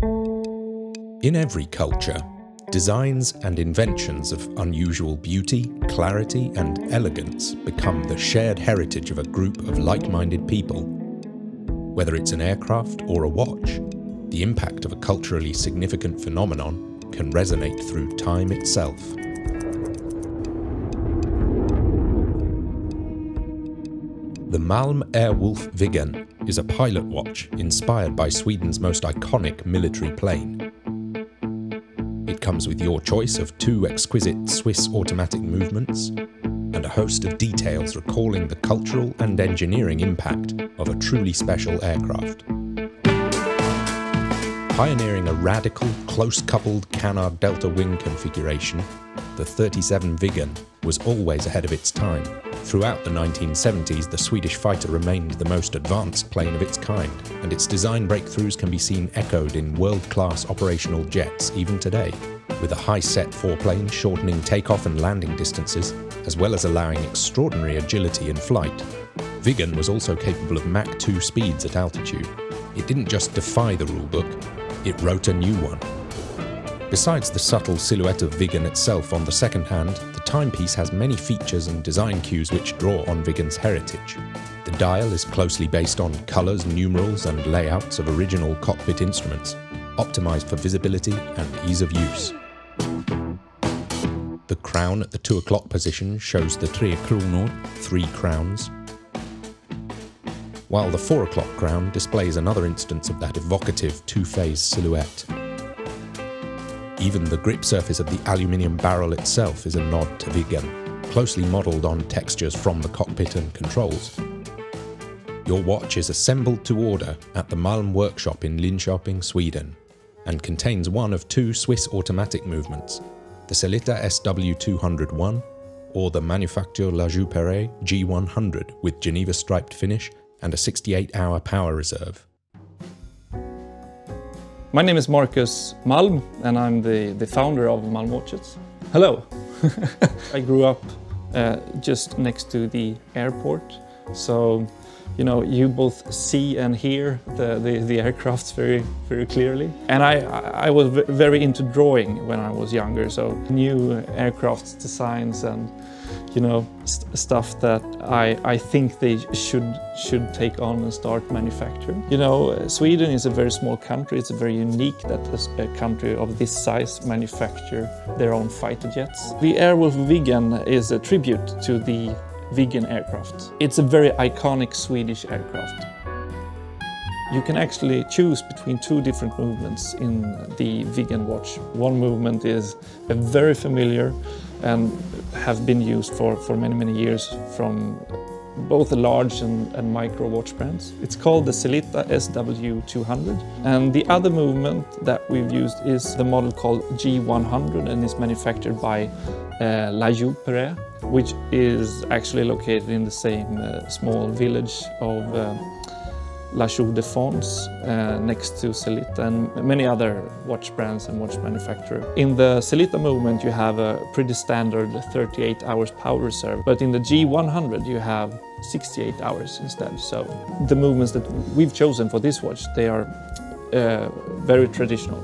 In every culture, designs and inventions of unusual beauty, clarity, and elegance become the shared heritage of a group of like minded people. Whether it's an aircraft or a watch, the impact of a culturally significant phenomenon can resonate through time itself. The Malm Airwolf Viggen is a pilot watch inspired by Sweden's most iconic military plane. It comes with your choice of two exquisite Swiss automatic movements and a host of details recalling the cultural and engineering impact of a truly special aircraft. Pioneering a radical, close-coupled canard delta wing configuration, the 37 Viggen was always ahead of its time. Throughout the 1970s, the Swedish fighter remained the most advanced plane of its kind, and its design breakthroughs can be seen echoed in world-class operational jets even today. With a high-set foreplane shortening takeoff and landing distances, as well as allowing extraordinary agility in flight, Viggen was also capable of Mach 2 speeds at altitude. It didn't just defy the rulebook, it wrote a new one. Besides the subtle silhouette of Viggen itself on the second hand, timepiece has many features and design cues which draw on Viggen's heritage. The dial is closely based on colours, numerals and layouts of original cockpit instruments, optimised for visibility and ease of use. The crown at the 2 o'clock position shows the Tre Kronor, three crowns, while the 4 o'clock crown displays another instance of that evocative two-phase silhouette. Even the grip surface of the aluminium barrel itself is a nod to Viggen, closely modelled on textures from the cockpit and controls. Your watch is assembled to order at the Malm workshop in Linköping, Sweden, and contains one of two Swiss automatic movements, the Sellita SW201 or the Manufacture La Joux-Perret G100 with Geneva striped finish and a 68 hour power reserve. My name is Marcus Malm and I'm the, the founder of Malm. Hello! I grew up uh, just next to the airport, so you know you both see and hear the, the, the aircrafts very very clearly. And I, I was very into drawing when I was younger, so new aircraft designs and you know, st stuff that I, I think they should should take on and start manufacturing. You know, Sweden is a very small country. It's very unique that a uh, country of this size manufacture their own fighter jets. The Airwolf Viggen is a tribute to the Viggen aircraft. It's a very iconic Swedish aircraft. You can actually choose between two different movements in the Viggen watch. One movement is a very familiar and have been used for, for many, many years from both large and, and micro watch brands. It's called the Sellita SW200. And the other movement that we've used is the model called G100 and is manufactured by uh, La Joux-Perret, which is actually located in the same uh, small village of uh, La Chaux de Fonds uh, next to Sellita and many other watch brands and watch manufacturers. In the Sellita movement you have a pretty standard 38 hours power reserve, but in the G100 you have 68 hours instead. So the movements that we've chosen for this watch, they are uh, very traditional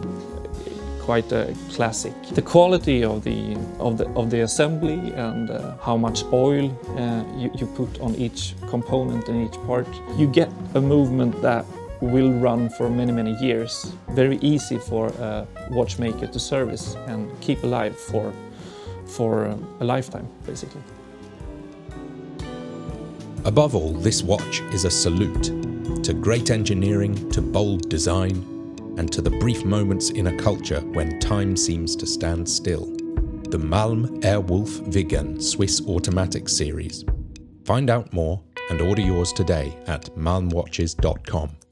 quite a classic. The quality of the of the of the assembly and uh, how much oil uh, you, you put on each component and each part, you get a movement that will run for many many years. Very easy for a watchmaker to service and keep alive for for a lifetime, basically. Above all, this watch is a salute to great engineering, to bold design, and to the brief moments in a culture when time seems to stand still. The Malm Airwolf Viggen Swiss Automatic Series. Find out more and order yours today at malmwatches.com.